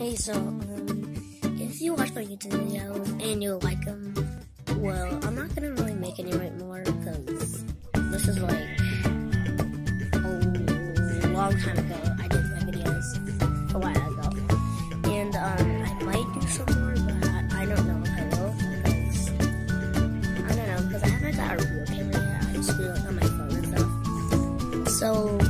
Hey, so, um, if you watch my YouTube videos and you like them, well, I'm not gonna really make any right more because this is like a long time ago. I did my videos a while ago, and um, I might do some more, but I, don't know if I will because I don't know because I haven't got a real camera yet. I just do it on my phone and stuff. So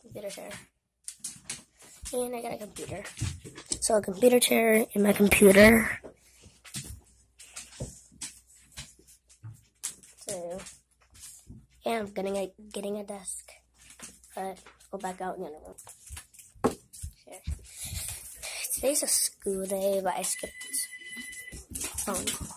computer chair. And I got a computer. So a computer chair and my computer. So and I'm getting a getting a desk. But go back out in the room. Today's a school day, but I skipped phone.